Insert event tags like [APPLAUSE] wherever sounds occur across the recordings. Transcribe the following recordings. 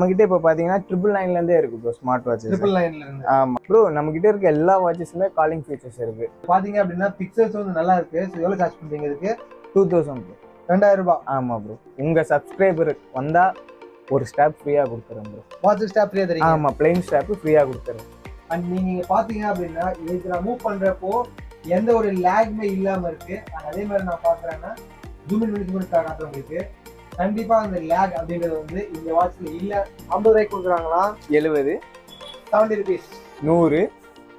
நம்மகிட்ட இப்போ பார்த்தீங்கன்னா ட்ரிபிள் நைன்லேருந்தே இருக்கு ப்ரோ ஸ்மார்ட் வாட்சஸ் ட்ரிபிள் நைன்ல இருந்து. ஆமாம் ப்ரோ நம்மகிட்ட இருக்க எல்லா வாட்சஸுமே காலிங் ஃபீச்சர்ஸ் இருக்கு. பாத்தீங்க அப்படின்னா பிக்சல்ஸ் வந்து நல்லா இருக்கு. ஸோ எவ்வளவு சார்ஜ் பண்றீங்க இதுக்கு? டூ தௌசண்ட் ப்ரோ ரெண்டாயிரம் ரூபாய் ஆமாம் ப்ரோ உங்கள் சப்ஸ்கிரைபர் வந்தால் ஒரு ஸ்டாப் ஃப்ரீயாக கொடுத்துறேன் ப்ரோ வாட்ச் ஸ்டாப் ஃப்ரீயா தெரியும் ஆமாம் பிளெயின் ஸ்டாப்பு ஃப்ரீயாக கொடுத்துறேன். அண்ட் நீங்க பாத்தீங்க அப்படின்னா இதுல மூவ் பண்றப்போ எந்த ஒரு லேக்மே இல்லாம இருக்கு. And அதே மாதிரி நான் பாக்குறேன்னா ஜூம் இன் பண்ணி in காட்டுறேன் உங்களுக்கு. கண்டிப்பா அந்த லேக் அப்படின்றது வந்து இந்த வாட்ச்ல இல்ல. ஐம்பது ரூபாய்க்கு கொடுக்குறாங்களா? எழுபது. செவன்டி ருபீஸ் நூறு.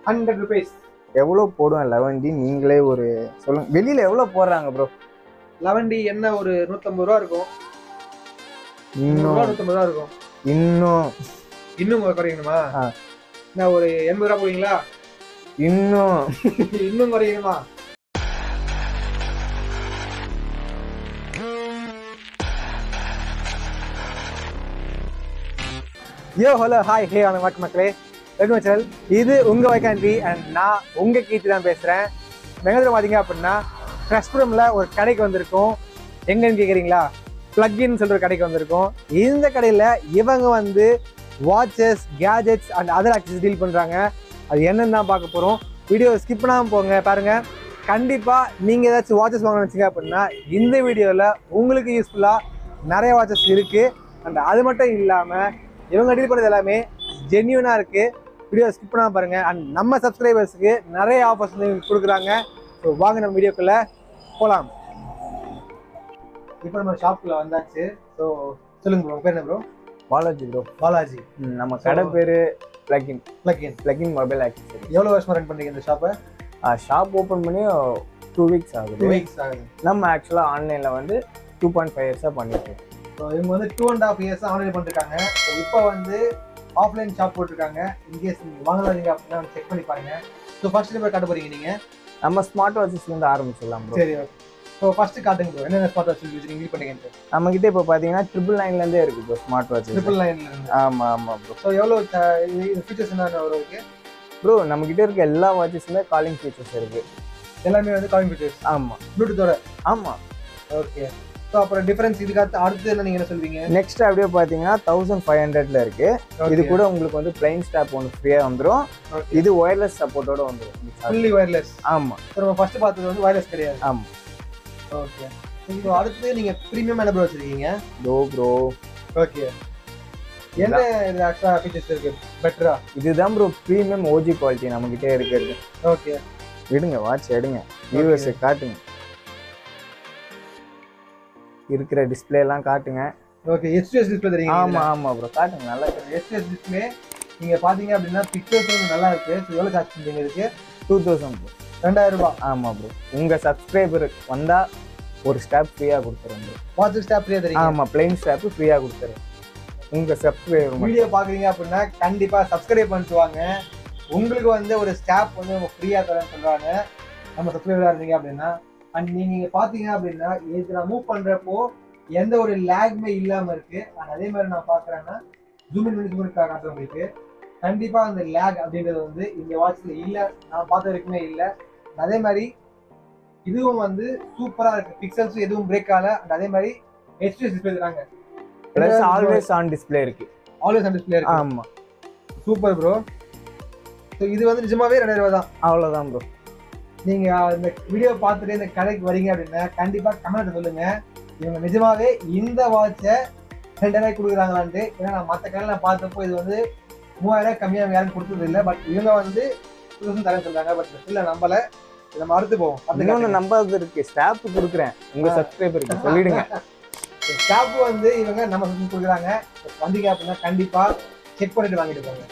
ஹண்ட்ரட் ருபீஸ் எவ்வளோ போடும் லெவன் டி நீங்களே ஒரு சொல்லுங்க. வெளியில் எவ்வளோ போடுறாங்க ப்ரோ லெவன் டி என்ன ஒரு நூத்தம்பது ரூபா இருக்கும். இன்னும். நூத்தம்பது ரூபா இருக்கும். இன்னும். இன்னும் குறையணுமா. என்ன ஒரு எண்பது ரூபா போடுவீங்களா? இன்னும். [LAUGHS] இன்னும் குறையணுமா யோ ஹலோ ஹாய் ஹே அந்த வணக்கம் மக்களே வெல்கம் சேனல் இது உங்கள் வைக்காண்டி அண்ட் நான் உங்கள் கீர்த்தி தான் பேசுகிறேன் வெங்கத்தில் பார்த்தீங்க அப்படின்னா கிரஸ்புரம்ல ஒரு கடைக்கு வந்திருக்கோம். எங்கன்னு கேட்குறீங்களா ப்ளக்இன் சொல்கிற கடைக்கு வந்திருக்கோம். இந்த கடையில் இவங்க வந்து watches gadgets and other access deal பண்ணுறாங்க அது என்னன்னு தான் பார்க்க போகிறோம் வீடியோ ஸ்கிப் பண்ணாமல் போங்க பாருங்க. கண்டிப்பாக நீங்கள் ஏதாச்சும் வாட்சஸ் வாங்கணும்னு வச்சீங்க அப்படின்னா இந்த வீடியோவில் உங்களுக்கு யூஸ்ஃபுல்லாக நிறைய வாட்சஸ் இருக்குது அண்ட் அது மட்டும் இல்லாமல் இவங்க டீல் பண்ணது எல்லாமே ஜென்யூனா இருக்கு. வீடியோ ஸ்கிப் பண்ணாம பாருங்க. அண்ட் நம்ம சப்ஸ்கிரைபர்ஸ்க்கு நிறைய ஆஃபர்ஸ் வந்து கொடுக்குறாங்க. ஸோ வாங்க நம்ம வீடியோக்குள்ள போலாம். இப்போ நம்ம ஷாப்புக்குள்ள வந்தாச்சு. ஸோ சொல்லுங்க ப்ரோ பேர் என்ன ப்ரோ பாலாஜி ப்ரோ பாலாஜி. நம்ம கடை பேர் plugin plugin plugin mobile accessory எவ்வளோ வருஷமா ரன் பண்றீங்க இந்த ஷாப்பை ஷாப் ஓப்பன் பண்ணி டூ வீக்ஸ் டூ ஆகுது வீக்ஸ் ஆகுது. நம்ம ஆக்சுவலாக ஆன்லைனில் வந்து டூ பாயிண்ட் ஃபைவ் இயர்ஸாக பண்ணிட்டு இருக்கோம். ஸோ இவங்க வந்து two and half years online பண்ணிருக்காங்க. ஸோ இப்போ வந்து ஆஃப்லைன் ஷாப் போட்டிருக்காங்க. இன்கேஸ் நீங்கள் வாங்கலாதீங்க அப்படின்னா செக் பண்ணி பாருங்க. ஸோ ஃபர்ஸ்ட் போய் காட்ட போறீங்க நீங்க? நம்ம ஸ்மார்ட் வாட்சஸ்லேருந்து ஆரம்பிச்சிடலாம் சரி ஸோ ஃபர்ஸ்ட் காட்டுங்க ப்ரோ என்னென்ன ஸ்மார்ட் வாட்ச் வச்சுருக்கீங்க பண்ணீங்கன்ட்டு நம்மகிட்ட இப்போ பார்த்தீங்கன்னா ட்ரிபிள் நைன்லேருந்தே இருக்கு ப்ரோ ஸ்மார்ட் வாட்சஸ் ட்ரிபிள் நைன்ல இருந்து. ஆமாம் ஆமாம் ப்ரோ ஸோ எவ்வளோ ஃபீச்சர்ஸ் என்னென்ன வரும் இருக்கு? ப்ரோ நம்மகிட்ட இருக்க எல்லா வாட்சஸுமே காலிங் ஃபீச்சர்ஸ் இருக்கு. எல்லாமே வந்து காலிங் ஃபீச்சர்ஸ் ஆமாம் ப்ளூடூத்தோட ஆமாம் ஓகே ஸோ அப்புறம் டிஃபரன்ஸ் இதுக்கு அடுத்து அடுத்து என்ன நீங்க என்ன சொல்வீங்க? நெக்ஸ்ட் அப்படியே பார்த்தீங்கன்னா தௌசண்ட் ஃபைவ் ஹண்ட்ரட்ல இருக்கு. இது கூட உங்களுக்கு வந்து பிளைன் ஸ்டாப் ஒன்று ஃப்ரீயாக வந்துடும் இது ஒயர்லெஸ் சப்போர்ட்டோட வந்துடும் ஃபுல்லி வயர்லெஸ் ஆமாம் நம்ம ஃபர்ஸ்ட் பார்த்தது வந்து வயர்லெஸ் கிடையாது. ஆமாம் ஓகே ஸோ அடுத்து நீங்க ப்ரீமியம் என்ன ப்ரோ வச்சிருக்கீங்க? ப்ரோ ப்ரோ ஓகே என்ன இது எக்ஸ்ட்ரா ஃபீச்சர்ஸ் இருக்கு? பெட்டரா இதுதான் ப்ரோ ப்ரீமியம் ஓஜி குவாலிட்டி நம்மகிட்டே இருக்கிறது. ஓகே எடுங்க வாட்ச் எடுங்க. வியூவர்ஸை காட்டுங்க. இருக்கிற டிஸ்பிளே எல்லாம் காட்டுங்க. ஓகே எஸ்டிஎஸ் டிஸ்பிளே தெரியுங்க ஆமா ஆமா ப்ரோ காட்டுங்க நல்லா எஸ்டிஎஸ் டிஸ்பிளே நீங்க பாத்தீங்க அப்படின்னா பிக்சர்ஸ் வந்து நல்லா இருக்கு. ஸோ எவ்வளவு சார்ஜ் பண்றீங்க இதுக்கு? டூ தௌசண்ட் ப்ரோ ரெண்டாயிரம் ரூபாய் ஆமா ப்ரோ உங்க சப்ஸ்கிரைபர் வந்தா ஒரு ஸ்டாப் ஃப்ரீயா கொடுத்துறேன் ப்ரோ வாட்ச் ஸ்டாப் ஃப்ரீயா தெரியும் ஆமா பிளைன் ஸ்டாப் ஃப்ரீயா கொடுத்துறேன். உங்க சப்ஸ்கிரைபர் வீடியோ பாக்குறீங்க அப்படின்னா கண்டிப்பா சப்ஸ்கிரைப் பண்ணிட்டு உங்களுக்கு வந்து ஒரு ஸ்டாப் வந்து நம்ம ஃப்ரீயா தரேன்னு சொல்றாங்க. நம்ம சப்ஸ்கிரைபரா இருந்தீங்க அப்படின்னா அண்ட் நீங்க பாத்தீங்க அப்படின்னா இதுல மூவ் பண்றப்போ எந்த ஒரு லேக்மே இல்லாம இருக்கு. And அதே மாதிரி நான் பாக்குறேன்னா ஜூம் இன் பண்ணி zoom in காட்டுறேன் உங்களுக்கு. கண்டிப்பா அந்த லேக் அப்படின்றது வந்து இந்த வாட்ச்ல இல்ல. நான் பார்த்த வரைக்குமே இல்ல. அதே மாதிரி இதுவும் வந்து சூப்பரா இருக்கு. பிக்சல்ஸ் எதுவும் பிரேக் ஆகல. And அதே மாதிரி ஹெச்டிஎஸ் டிஸ்பிளே தராங்க. பிளஸ் ஆல்வேஸ் ஆன் டிஸ்பிளே இருக்கு. ஆல்வேஸ் ஆன் டிஸ்பிளே இருக்கு. ஆமா. சூப்பர் ப்ரோ ஸோ இது வந்து நிஜமாவே ரெண்டாயிரம் ரூபாய் தான். அவ்வளவுதான் ப்ரோ நீங்க இந்த வீடியோ பார்த்துட்டு இந்த கடைக்கு வரீங்க அப்படின்னா கண்டிப்பா கமெண்ட் சொல்லுங்க. இவங்க நிஜமாவே இந்த வாட்சை ரெண்டாயிரம் கொடுக்குறாங்களான்ட்டு. ஏன்னா நான் மற்ற கடையில் நான் பார்த்தப்போ இது வந்து மூவாயிரம் கம்மியாக யாரும் கொடுத்தது இல்லை. பட் இவங்க வந்து டூ தௌசண்ட் தரேன் சொல்றாங்க. பட் இல்லை நம்பல. இதை நம்ம அடுத்து போவோம் இன்னொன்னு நம்பது இருக்கு ஸ்டாப் கொடுக்குறேன். உங்க ஆ. சப்ஸ்கிரைபருக்கு சொல்லிடுங்க. [LAUGHS] ஸ்டாப் வந்து இவங்க நம்ம கொடுக்குறாங்க. வந்தீங்க அப்படின்னா கண்டிப்பா செக் பண்ணிட்டு வாங்கிட்டு போங்க.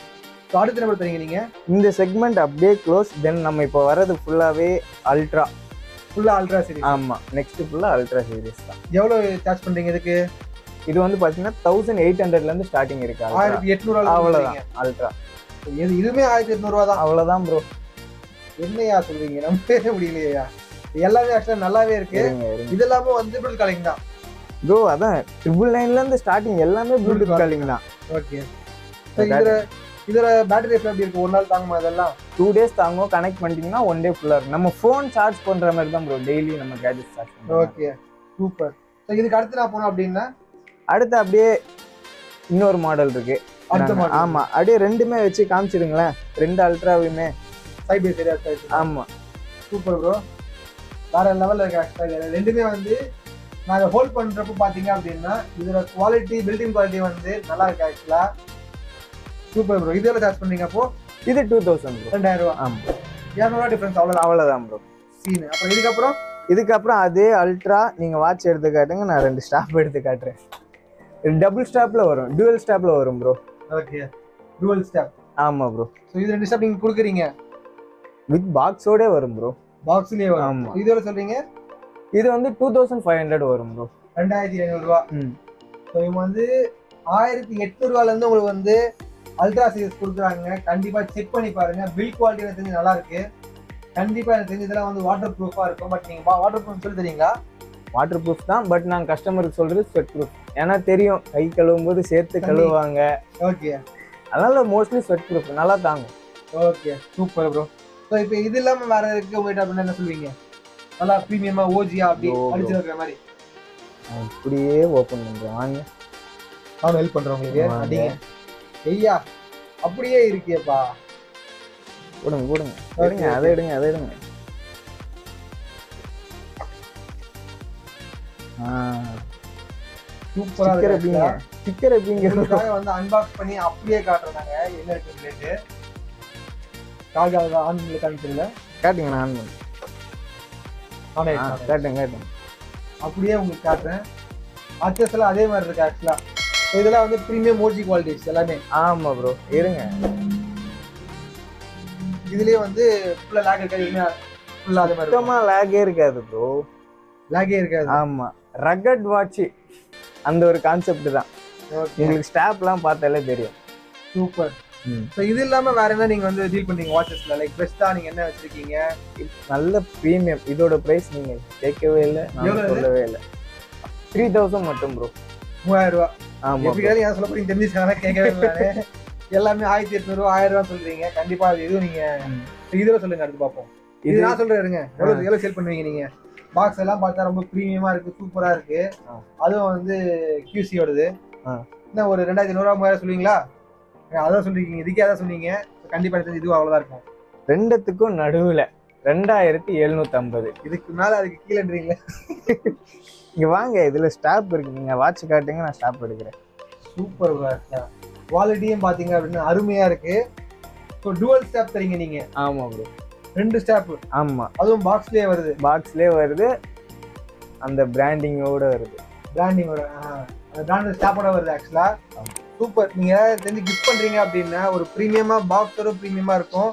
ஸோ அடுத்து நம்பர் தரீங்க நீங்க? இந்த செக்மெண்ட் அப்படியே க்ளோஸ் தென் நம்ம இப்போ வர்றது ஃபுல்லாவே அல்ட்ரா ஃபுல்லா அல்ட்ரா சீரிஸ் ஆமா நெக்ஸ்ட் ஃபுல்லா அல்ட்ரா சீரிஸ் தான். எவ்வளோ சார்ஜ் பண்றீங்க இதுக்கு? இது வந்து பாத்தீங்கன்னா தௌசண்ட் எயிட் ஹண்ட்ரட்ல இருந்து ஸ்டார்டிங் இருக்கு. ஆயிரத்தி எட்நூறு அவ்வளவுதான் அல்ட்ரா இது இதுவுமே ஆயிரத்தி எட்நூறுவா தான். அவ்வளவுதான் ப்ரோ என்னையா சொல்றீங்க? நம்பவே முடியலையா? எல்லாமே ஆக்சுவலா நல்லாவே இருக்கு. இது எல்லாமே வந்து பில் காலிங் தான். ப்ரோ அதான் ட்ரிபிள் நைன்ல இருந்து ஸ்டார்டிங் எல்லாமே ப்ளூடூத் காலிங் தான். ஓகே இதுல இதுல பேட்டரி லைஃப் எப்படி இருக்கு? ஒரு நாள் தாங்குமா அதெல்லாம் டூ டேஸ் தாங்கும் கனெக்ட் பண்ணிட்டீங்கன்னா ஒன் டே ஃபுல்லா இருக்கும். நம்ம ஃபோன் சார்ஜ் பண்ற மாதிரி தான் ப்ரோ டெய்லி நம்ம gadget charge okay super so இதுக்கு அடுத்து நான் போனோம் அப்படின்னா? அடுத்து அப்படியே இன்னொரு மாடல் இருக்கு. அடுத்த நாங்க- மாடல் ஆமா. அப்படியே ரெண்டுமே வச்சு காமிச்சிடுங்களேன். ரெண்டு அல்ட்ராவையுமே சைட் பை சைடா சைடு ஆமா. சூப்பர் ப்ரோ வேற லெவல்ல இருக்கு ஆக்சுவலா ரெண்டுமே வந்து நாங்க ஹோல்ட் பண்றப்ப பாத்தீங்க அப்படின்னா இதோட குவாலிட்டி பில்டிங் குவாலிட்டி வந்து நல்லா இருக்கு ஆக்சுவலா சூப்பர் ப்ரோ இதெல்லாம் சார்ஜ் பண்ணீங்க அப்போ? இது டூ தௌசண்ட் ப்ரோ ரெண்டாயிரம் ரூபா. ஆமா. இரநூறுவா டிஃபரன்ஸ் அவ்வளோ அவ்வளவுதான் ப்ரோ சீன் அப்புறம் இதுக்கப்புறம்? இதுக்கப்புறம் அதே அல்ட்ரா நீங்க வாட்ச் எடுத்து காட்டுங்க நான் ரெண்டு ஸ்டாப் எடுத்து காட்டுறேன். டபுள் ஸ்டாப்ல வரும். டுவல் ஸ்டாப்ல வரும் ப்ரோ ஓகே டுவல் ஸ்டெப் ஆமா ப்ரோ ஸோ இது ரெண்டு ஸ்டெப் நீங்க கொடுக்குறீங்க. வித் பாக்ஸோட வரும் ப்ரோ பாக்ஸ்லயே வரும். ஆமா. இது எவ்வளவு சொல்றீங்க? இது வந்து டூ தௌசண்ட் ஃபைவ் ஹண்ட்ரட் வரும் ப்ரோ ரெண்டாயிரத்தி ஐநூறுரூவா ம். ஸோ இவங்க வந்து ஆயிரத்தி எட்நூறுவால இருந்து உங்களுக்கு வந்து அல்ட்ரா சீரிஸ் கொடுக்குறாங்க. கண்டிப்பா செக் பண்ணி பாருங்க. பில் குவாலிட்டி எனக்கு தெரிஞ்சு நல்லா இருக்கு. கண்டிப்பா எனக்கு தெரிஞ்சு இதெல்லாம் வந்து வாட்டர் ப்ரூஃபா இருக்கும். பட் நீங்க வாட்டர் ப்ரூஃப் சொல்லி தெரியுங்களா வாட்டர் ப்ரூஃப் தான் பட் நாங்கள் கஸ்டமருக்கு சொல்றது ஸ்வெட் ப்ரூஃப் ஏன்னா தெரியும் கை கழுவும் போது சேர்த்து. கழுவுவாங்க. ஓகே அதனால மோஸ்ட்லி ஸ்வெட் ப்ரூஃப் நல்லா தாங்கும். ஓகே சூப்பர் ப்ரோ ஸோ இப்போ இது இல்லாம வேற இருக்கு உங்ககிட்ட அப்படின்னு என்ன சொல்லுவீங்க? நல்லா ப்ரீமியமா ஓஜியா அப்படி. அடிச்சு மாதிரி. நான் இப்படியே ஓப்பன் பண்றேன். வாங்க. நானும் ஹெல்ப் பண்றேன் உங்களுக்கு. அடிங்க. ஐயா அப்படியே இருக்கேப்பா கொடுங்க கொடுங்க Okay, எடுங்க. அதை எடுங்க அதை எடுங்க. சூப்பரா எப்படிங்க? ஸ்டிக்கர் வந்து அன்பாக்ஸ் பண்ணி அப்படியே காட்டுறாங்க. என்ன இருக்கு பிளேட்டு காக ஆன் பண்ணி காட்டுங்க நான் ஆன் ஆன் பண்ணேன் ஆயிடுச்சு. காட்டுங்க காட்டுங்க. அப்படியே உங்களுக்கு காட்டுறேன். அச்சஸ் எல்லாம் அதே மாதிரி இருக்கு ஆக்சுவலா இதெல்லாம் வந்து ப்ரீமியம் மோஜி குவாலிட்டிஸ் எல்லாமே. ஆமா ப்ரோ இருங்க. இதுலயே வந்து ஃபுல்லா லேக் இருக்காது. எதுவுமே ஃபுல்லா அதே மாதிரி சுத்தமா லேகே இருக்காது ப்ரோ லேக்கே இருக்காது. ஆமா. ரகட் வாட்ச் அந்த ஒரு கான்செப்ட் தான். உங்களுக்கு ஸ்டாப்லாம் பார்த்தாலே தெரியும். சூப்பர். ஸோ இது இல்லாம வேற என்ன நீங்க வந்து டீல் பண்றீங்க வாட்சஸ்ல லைக் பெஸ்டா நீங்க என்ன வச்சிருக்கீங்க? நல்ல ப்ரீமியம் இதோட பிரைஸ் நீங்க கேட்கவே இல்லை? சொல்லவே இல்லை. த்ரீ தௌசண்ட் மட்டும் ப்ரோ மூவாயிரம் ரூபாய் ஆமா எப்படி கேட்டாலும் ஏன் சொல்ல போறீங்க தெரிஞ்சுச்சாங்க கேட்கவே. எல்லாமே ஆயிரத்தி எட்நூறு ஆயிரம் ரூபா சொல்றீங்க. கண்டிப்பா அது எதுவும் நீங்க. இதுல சொல்லுங்க அடுத்து பார்ப்போம். இது நான் சொல்றேன் இருங்க. எவ்வளவு எவ்வளவு சேல் பண்ணுவீங்க நீங்க? பாக்ஸ் எல்லாம் பார்த்தா ரொம்ப ப்ரீமியமா இருக்கு சூப்பரா இருக்கு. அதுவும் வந்து ஆ. என்ன ஒரு ரெண்டாயிரத்தி ஐநூறுவா மூவாயிரம் சொல்லுவீங்களா? அதான் சொல்றீங்க இதுக்கே அதான் சொன்னீங்க. கண்டிப்பா இதுவும் அவ்வளவுதான் இருக்கும். ரெண்டுத்துக்கும் நடுவுல. ரெண்டாயிரத்தி எழுநூத்தி ஐம்பது இதுக்கு மேல அதுக்கு கீழேன்றீங்களே இங்க வாங்க இதுல ஸ்டாப் இருக்கு. நீங்க வாட்ச் காட்டுங்க நான் ஸ்டாப் எடுக்கிறேன். சூப்பர் குவாலிட்டியும் பாத்தீங்க அப்படின்னா அருமையா இருக்கு. ஸோ டுவல் ஸ்டாப் தரீங்க நீங்க. ஆமா ப்ரோ ரெண்டு ஸ்டாப் ஆமா. அதுவும் பாக்ஸ்லயே வருது. பாக்ஸ்லயே வருது. அந்த பிராண்டிங்கோட வருது. பிராண்டிங்கோட அந்த பிராண்டட் ஸ்டாப்போட வருது ஆக்சுவலா. சூப்பர் நீங்க தெரிஞ்சு கிஃப்ட் பண்றீங்க அப்படின்னா ஒரு ப்ரீமியமா பாக்ஸோட ப்ரீமியமா இருக்கும்.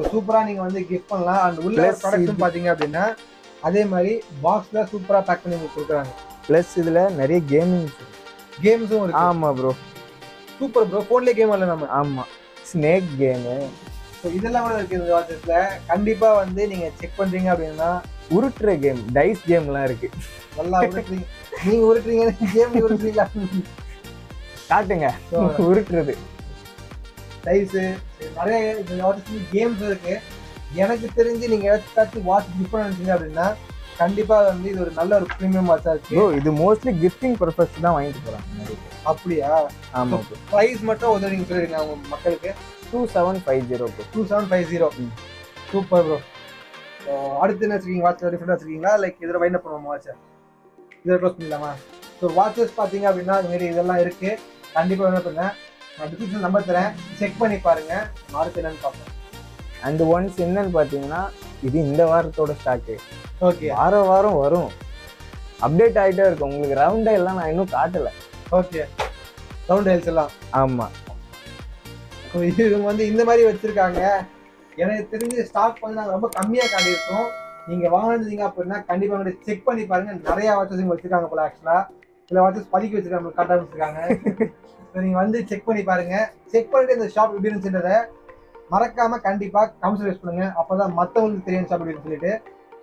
ஸோ சூப்பரா நீங்க வந்து கிஃப்ட் பண்ணலாம். அண்ட் உள்ள ப்ராடக்ட்ஸும் பாத்தீங்க அப்படின்னா அதே மாதிரி பாக்ஸ்ல சூப்பரா பேக் பண்ணி உங்களுக்கு கொடுக்குறாங்க. பிளஸ் இதுல நிறைய கேமிங் கேம்ஸும் இருக்கு. ஆமா ப்ரோ சூப்பர் ப்ரோ போன்லயே கேம் வரல நம்ம ஆமா. ஸ்னேக் கேமு ஸோ இதெல்லாம் கூட இருக்கு இந்த வாட்சஸ்ல கண்டிப்பா வந்து நீங்க செக் பண்றீங்க அப்படின்னா உருட்டுற கேம் டைஸ் கேம்லாம் இருக்கு. நல்லா உருட்டுறீங்க. நீங்க உருட்டுறீங்க [LAUGHS] கேம் உருட்டுறீங்களா? காட்டுங்க. உருட்டுறது. டைஸு நிறைய வாட்சஸ்ல கேம்ஸ் இருக்கு. எனக்கு தெரிஞ்சு நீங்க ஏதாச்சும் வாட்ச் கிஃப்ட் பண்ணீங்க அப்படின்னா கண்டிப்பா வந்து இது ஒரு நல்ல ஒரு ப்ரீமியம் வாட்சா இருக்கு. ப்ரோ இது மோஸ்ட்லி கிஃப்டிங் பர்பஸ் தான் வாங்கிட்டு பேர். அப்படியா? ஆமா ப்ரோ ப்ரைஸ் மட்டும் ஒரு நீங்க சொல்லிருங்க அவங்க மக்களுக்கு? Two seven five zero two seven five zero. Super bro அடுத்து என்ன வச்சிருக்கீங்க? வாட்ச் டிஃப்ரெண்ட் வச்சிருக்கீங்களா? லைக் இதில் வைண்ட் பண்ணுவோம் வாட்சை இதில் க்ளோஸ் பண்ணிடலாமா? ஸோ வாட்சஸ் பார்த்தீங்க அப்படின்னா இந்த மாதிரி இதெல்லாம் இருக்கு. கண்டிப்பாக என்ன பண்ணுங்க. நான் டிஸ்கிரிப்ஷன் நம்பர் தரேன். செக் பண்ணி பாருங்க. நான் அடுத்து என்னன்னு பார்ப்போம். அண்ட் ஒன்ஸ் என்னன்னு பார்த்தீங்கன்னா இது இந்த வாரத்தோட ஸ்டாக்கு ஓகே வாரம் வாரம் வரும். அப்டேட் ஆகிட்டே இருக்கும். உங்களுக்கு ரவுண்டே எல்லாம் நான் இன்னும் காட்டல. ஓகே சவுண்ட் ஹெல்ஸ் எல்லாம். ஆமா. ஸோ இது இவங்க வந்து இந்த மாதிரி வச்சிருக்காங்க. எனக்கு தெரிஞ்சு ஸ்டாக் வந்து நாங்கள் ரொம்ப கம்மியாக காட்டியிருக்கோம். நீங்க வாங்கினீங்க அப்படின்னா கண்டிப்பா வந்து செக் பண்ணி பாருங்க. நிறைய வாட்சஸ் இங்க வச்சிருக்காங்க போல ஆக்சுவலா சில வாட்சஸ் பதுக்கி வச்சிருக்காங்க காட்ட வச்சிருக்காங்க. [LAUGHS] So, நீங்க வந்து செக் பண்ணி பாருங்க. செக் பண்ணிட்டு இந்த ஷாப் எப்படி இருந்துச்சுன்றத மறக்காம கண்டிப்பா கமெண்ட்ஸ் பண்ணுங்க அப்பதான் மத்தவங்களுக்கு தெரியும் ஷாப் எப்படி சொல்லிட்டு.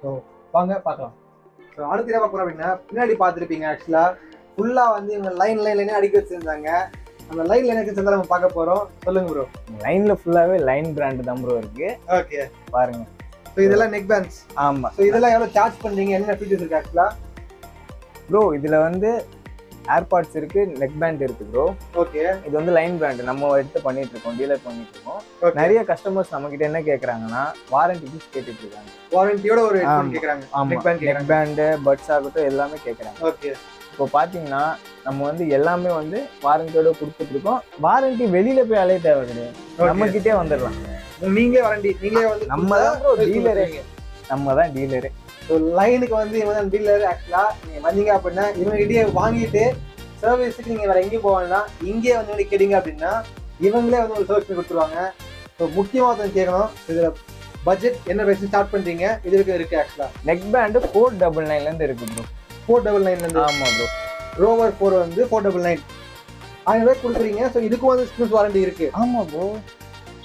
ஸோ வாங்க பார்க்கலாம். ஸோ அடுத்து என்ன பார்க்குறோம் அப்படின்னா பின்னாடி பார்த்துருப்பீங்க ஆக்சுவலா ஃபுல்லா வந்து இவங்க லைன் லைன் லைனே அடிக்க வச்சிருந்தாங்க. அந்த லைன் லைனுக்கு சேர்ந்து நம்ம பார்க்க போறோம். சொல்லுங்க ப்ரோ லைன்ல ஃபுல்லாவே லைன் பிராண்ட் தான் ப்ரோ இருக்கு. ஓகே பாருங்க. ஸோ இதெல்லாம் நெக் பேண்ட்ஸ் ஆமா. ஸோ இதெல்லாம் எவ்வளோ சார்ஜ் பண்றீங்க? என்ன ஃபீச்சர்ஸ் இருக்கு ஆக்சுவலா ப்ரோ இதுல வந்து ஏர்பாட்ஸ் இருக்கு நெக் பேண்ட் இருக்கு ப்ரோ ஓகே இது வந்து லைன் பிராண்ட் நம்ம எடுத்து பண்ணிட்டு இருக்கோம் டீலர் பண்ணிட்டு இருக்கோம் நிறைய கஸ்டமர்ஸ் நம்ம கிட்ட என்ன கேக்குறாங்கன்னா வாரண்டி பீஸ் கேட்டுட்டு இருக்காங்க வாரண்டியோட ஒரு. கேக்குறாங்க. நெக் பேண்டு பட்ஸ் ஆகட்டும் எல்லாமே கேக்குறாங்க. ஓகே இப்போ பாத்தீங்கன்னா நம்ம வந்து எல்லாமே வந்து வாரண்டியோட கொடுத்துட்டு இருக்கோம் வாரண்டி வெளியில போய் அலைய தேவை கிடையாது நம்ம கிட்டே வந்துடலாம். நீங்களே வாரண்டி நீங்களே வந்து நம்ம தான் ஏ. நம்ம தான் டீலரு லைனுக்கு வந்து இவங்க தான் டீலர் ஆக்சுவலா நீங்க வந்தீங்க அப்படின்னா இவங்க கிட்டே வாங்கிட்டு சர்வீஸுக்கு நீங்க வேற எங்கேயும் போவேன்னா இங்கே வந்து வந்து கேட்டீங்க அப்படின்னா இவங்களே வந்து ஒரு சர்வீஸ் பண்ணி கொடுத்துருவாங்க. ஸோ முக்கியமாக ஒருத்தன் கேட்கணும் இதுல பட்ஜெட் என்ன பேசி ஸ்டார்ட் பண்றீங்க? இது வரைக்கும் இருக்கு ஆக்சுவலா நெக் பேண்டு ஃபோர் டபுள் நைன்ல இருந்து இருக்கு ப்ரோ ஃபோர் டபுள் நைன்ல இருந்து? ஆமா ப்ரோ ரோவர் ஃபோர் வந்து ஃபோர் டபுள் நைன் ஆயிரம் ரூபாய் கொடுக்குறீங்க. ஸோ இதுக்கும் வந்து சிக்ஸ் மந்த்ஸ் வாரண்டி இருக்கு. ஆமா ப்ரோ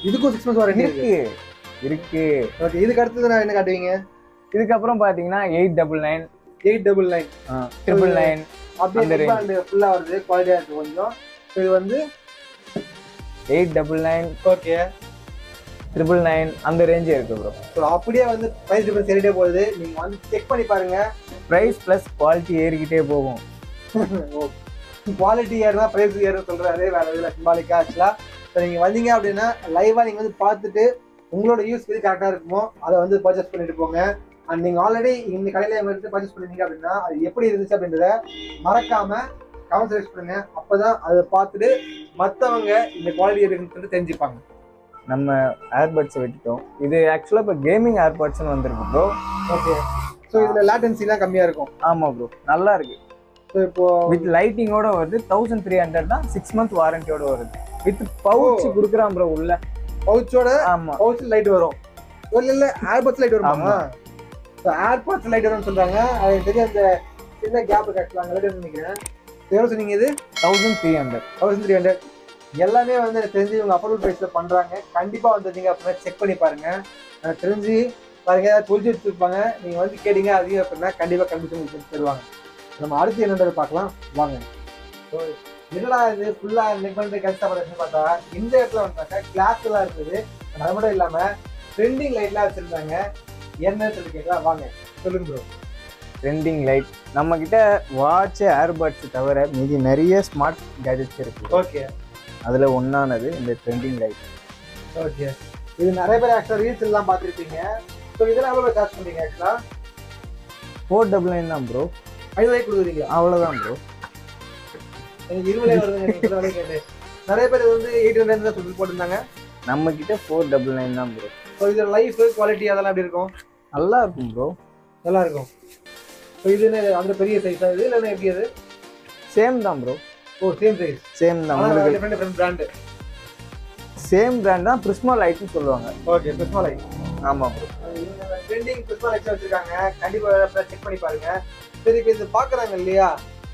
இதுக்கும் சிக்ஸ் மந்த்ஸ் வாரண்டி இருக்கு. இருக்கு. இருக்கு. ஓகே இதுக்கு அடுத்தது நான் என்ன காட்டுவீங்க? இதுக்கப்புறம் பாத்தீங்கன்னா eight double nine eight double nine triple nine அப்படியே அந்த range. அந்த ஃபுல்லா வருது குவாலிட்டியா இருக்கு கொஞ்சம். இது வந்து eight double nine okay triple nine அந்த ரேஞ்சே இருக்கு ப்ரோ ஸோ அப்படியே வந்து ப்ரைஸ் டிஃபரன்ஸ் ஏறிட்டே போகுது. நீங்க வந்து செக் பண்ணி பாருங்க. ப்ரைஸ் ப்ளஸ் குவாலிட்டி ஏறிக்கிட்டே போகும். [LAUGHS] குவாலிட்டி ஏறுனா ப்ரைஸ் ஏறும் சொல்றாரு. வேற இதில் சிம்பாலிக்கா ஆக்சுவலா ஸோ நீங்க வந்தீங்க அப்படின்னா லைவா நீங்க வந்து பார்த்துட்டு உங்களோட யூஸ் எது கரெக்டா இருக்குமோ அதை வந்து பர்ச்சேஸ் பண்ணிட்டு போங்க. அண்ட் நீங்க ஆல்ரெடி இந்த கடையில எங்கள்கிட்ட பர்ச்சேஸ் பண்ணிருந்தீங்க அப்படின்னா அது எப்படி இருந்துச்சு அப்படின்றத மறக்காம கமெண்ட் செலக்ட் பண்ணுங்க அப்பதான் அதை பார்த்துட்டு மத்தவங்க இந்த குவாலிட்டி இருக்குன்னு தெரிஞ்சுப்பாங்க. நம்ம ஏர்பட்ஸை விட்டுட்டோம். இது ஆக்சுவலாக இப்போ கேமிங் ஏர்பட்ஸ்னு வந்திருக்கு ப்ரோ ஓகே ஸோ இதுல லேட்டன்சிலாம் கம்மியா இருக்கும். ஆமா ப்ரோ நல்லா இருக்கு. ஸோ இப்போ வித் லைட்டிங்கோட வருது. தௌசண்ட் த்ரீ ஹண்ட்ரட் தான் சிக்ஸ் மந்த் வாரண்டியோட வருது. With pouch oh. கொடுக்குறான் ப்ரோ உள்ள. பவுச்சோட ஆமா. பவுச் லைட் வரும். இல்ல இல்ல ஏர்பட்ஸ் லைட் வருமா. ஸோ ஏர்பட்ஸ் லைட் வரும்னு சொல்றாங்க. அது தெரியும் அந்த சின்ன கேப் ஆக்சுவலாக அங்கே லைட் நினைக்கிறேன். எவ்வளோ சொன்னீங்க இது? Thousand three hundred thousand three hundred எல்லாமே வந்து எனக்கு தெரிஞ்சு இவங்க அஃபோர்டபுள் ப்ரைஸில் பண்ணுறாங்க கண்டிப்பாக வந்திருந்தீங்க அப்படின்னா செக் பண்ணி பாருங்க. எனக்கு தெரிஞ்சு பாருங்க ஏதாவது புரிஞ்சு வச்சுருப்பாங்க. நீங்கள் வந்து கேட்டீங்க அதிகம் அப்படின்னா கண்டிப்பாக கண்டிப்பாக தருவாங்க. நம்ம அடுத்து என்னன்றது பார்க்கலாம். வாங்க. ஸோ என்னடா இது ஃபுல்லாக நெக் பண்ணி கஷ்டப்படுறதுன்னு பார்த்தா இந்த இடத்துல வந்தாக்கா கிளாஸ் எல்லாம் இருந்தது அது மட்டும் இல்லாமல் ட்ரெண்டிங் லைட்லாம் வச்சுருந்தாங்க. சொல்லி கேட்கலாம் வாங்க சொல்லுங்க ப்ரோ ட்ரெண்டிங் லைட் நம்ம கிட்ட வாட்ச் ஏர்பட்ஸ் தவிர மீதி நிறைய ஸ்மார்ட் கேஜெட்ஸ் இருக்கு. ஓகே அதுல ஒன்னானது இந்த ட்ரெண்டிங் லைட் ஓகே இது நிறைய பேர் ஆக்சுவலாக ரீல்ஸ் எல்லாம் பார்த்துருப்பீங்க. ஸோ இதெல்லாம் எவ்வளோ சார்ஜ் பண்ணுறீங்க ஆக்சுவலாக ஃபோர் டபுள் நைன் தான் ப்ரோ ஐநூறுவாய்க்கு கொடுக்குறீங்க அவ்வளோதான் ப்ரோ எனக்கு இருபது நிறைய பேர் வந்து எயிட் ஹண்ட்ரட் தான் சொல்லி போட்டிருந்தாங்க. நம்ம கிட்ட ஃபோர் டபுள் நைன் தான் ப்ரோ ஸோ இது லைஃப் குவாலிட்டி அதெல்லாம் எப்படி இருக்கும்? நல்லா இருக்கும் ப்ரோ நல்லா இருக்கும். ஸோ இது அந்த பெரிய சைஸா இது? இல்லை எப்படி அது? சேம் தான் bro oh same size same தான். உங்களுக்கு different different brand same brand தான் பிரிஸ்மா லைட்னு சொல்லுவாங்க. ஓகே பிஸ்மா லைட் ஆமா ப்ரோ ட்ரெண்டிங் பிஸ்மா லைட்ஸ் வச்சிருக்காங்க. கண்டிப்பாக செக் பண்ணி பாருங்க. சரி இப்போ இது பார்க்குறாங்க இல்லையா?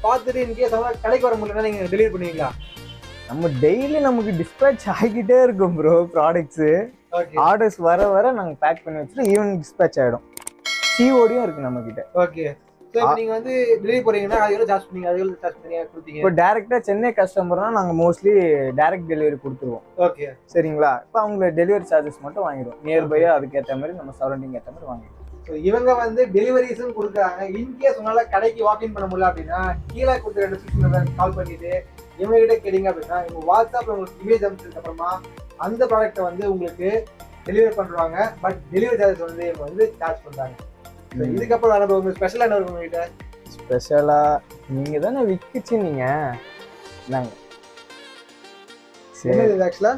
பார்த்துட்டு இன்கேஸ் அவங்க கடைக்கு வர முடியலன்னா நீங்கள் டெலிவரி பண்ணுவீங்களா? நம்ம டெய்லி நமக்கு டிஸ்பேச் ஆகிக்கிட்டே இருக்கும் ப்ரோ ப்ராடக்ட்ஸு ஆர்டர்ஸ் வர வர நாங்கள் பேக் பண்ணி வச்சுட்டு ஈவினிங் டிஸ்பேச் ஆகிடும் சிஓடியும் இருக்கு நம்ம கிட்ட ஓகே நீங்கள் வந்து டெலிவரி போறீங்கன்னா அது சார்ஜ் பண்ணீங்க? அது சார்ஜ் கொடுத்தீங்க. இப்போ டேரெக்டாக சென்னை கஸ்டமர்னா நாங்கள் மோஸ்ட்லி டைரக்ட் டெலிவரி கொடுத்துருவோம். ஓகே சரிங்களா? இப்போ அவங்க டெலிவரி சார்ஜஸ் மட்டும் வாங்கிடுவோம். நியர்பையாக அதுக்கேற்ற மாதிரி நம்ம சரௌண்டிங் ஏற்ற மாதிரி வாங்கிடுவோம். இவங்க வந்து டெலிவரிஸும் கொடுக்குறாங்க. இன்கேஸ் உங்களால கடைக்கு வாக்கின் பண்ண முடியல அப்படின்னா கீழே கொடுத்த கால் பண்ணிட்டு இவங்க கிட்ட கேட்டீங்க அப்படின்னா இவங்க வாட்ஸ்அப்ல உங்களுக்கு இமேஜ் அனுப்பிச்சதுக்கு அப்புறமா அந்த ப்ராடக்ட்டை வந்து உங்களுக்கு டெலிவரி பண்றாங்க. பட் டெலிவரி சார்ஜஸ் வந்து இவங்க வந்து சார்ஜ் ம். இதுக்கப்புறம் உங்களுக்கு ஸ்பெஷலாக என்ன இருக்கும் உங்ககிட்ட? ஸ்பெஷலாக நீங்கள் தானே விற்கிச்சு நீங்கள் இந்தாங்க சரி. என்னது இது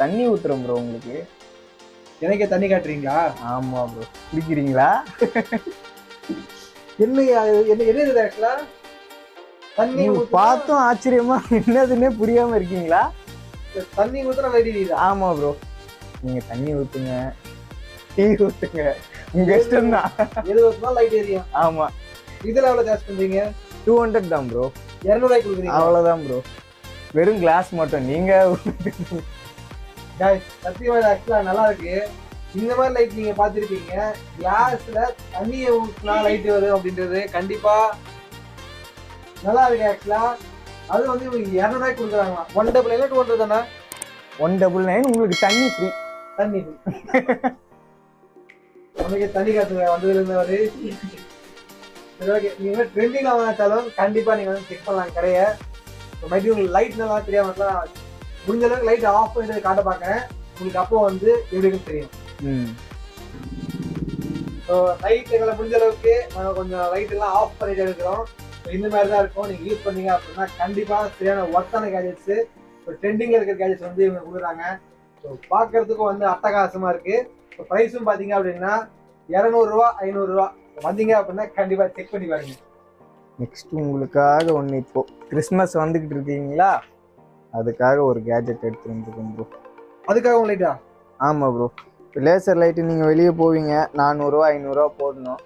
தண்ணி ஊற்றுறோம் ப்ரோ உங்களுக்கு. எனக்கே தண்ணி காட்டுறீங்களா? ஆமாம் ப்ரோ குடிக்கிறீங்களா? என்ன என்ன என்ன இது ஆக்சுவலா தண்ணி பார்த்தும் ஆச்சரியமா. என்னதுன்னே புரியாம இருக்கீங்களா? தண்ணி ஊத்துனா லைட் எரியுதா ஆமா ப்ரோ நீங்க தண்ணி ஊத்துங்க டீ ஊத்துங்க. உங்க இஷ்டம் தான் எது ஊத்துனா லைட் எரியும் ஆமா. இதுல எவ்வளவு சார்ஜ் பண்றீங்க? டூ ஹண்ட்ரட் தான் ப்ரோ இரநூறுவாய்க்கு கொடுக்குறீங்க அவ்வளவுதான் ப்ரோ வெறும் கிளாஸ் மட்டும். நீங்க Guys, சத்தியமா இது ஆக்சுவலா நல்லா இருக்கு. இந்த மாதிரி லைட் நீங்க பாத்திருப்பீங்க கிளாஸ்ல தண்ணியை ஊற்றினா லைட் வரும் அப்படின்றது கண்டிப்பா நல்லா இருக்கு ஆக்சுவலா அது வந்து இவங்க இரநூறுவாய்க்கு கொடுக்குறாங்களா ஒன் டபுள் இல்லை டூ ஹண்ட்ரட் தானே? ஒன் டபுள் நைன் உங்களுக்கு தண்ணி ஃப்ரீ தண்ணி நமக்கு தண்ணி காத்து வந்ததுல இருந்து வரு சரி ஓகே நீங்க ட்ரெண்டிங் ஆகாச்சாலும் கண்டிப்பா நீங்க வந்து செக் பண்ணலாம். கடையை. மைட்டி உங்களுக்கு லைட் நல்லா தெரியாம இருக்கலாம் முடிஞ்ச அளவுக்கு லைட் ஆஃப் பண்ணிட்டு காட்ட பார்க்கறேன். உங்களுக்கு அப்போ வந்து எப்படி இருக்குன்னு தெரியும். ஸோ லைட் எங்களை முடிஞ்ச அளவுக்கு நாங்கள் கொஞ்சம் லைட் எல்லாம் ஆஃப் பண்ணிட்டு இருக்கிறோம். இந்த மாதிரி தான் இருக்கும். நீங்க யூஸ் பண்ணீங்க அப்படின்னா கண்டிப்பா சரியான ஒர்த்தான கேஜெட்ஸ் இப்போ ட்ரெண்டிங்ல இருக்கிற கேஜெட்ஸ் வந்து இவங்க கொடுக்குறாங்க. ஸோ பார்க்கறதுக்கும் வந்து அட்டகாசமா இருக்கு. ஸோ ப்ரைஸும் பார்த்தீங்க அப்படின்னா இரநூறுவா ஐநூறுரூவா வந்தீங்க அப்படின்னா கண்டிப்பா செக் பண்ணி பாருங்க. நெக்ஸ்ட் உங்களுக்காக ஒன்று இப்போ கிறிஸ்மஸ் வந்துக்கிட்டு இருக்கீங்களா அதுக்காக ஒரு கேஜெட் எடுத்து வந்துருக்கோம் ப்ரோ அதுக்காக உங்க லைட்டா ஆமாம் ப்ரோ லேசர் லைட்டு நீங்கள் வெளியே போவீங்க. நானூறுரூவா ஐநூறுரூவா போடணும்.